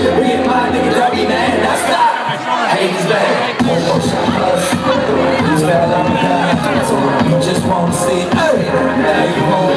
We it, my nigga, man. Back. Just want to see. Hey, now you won't.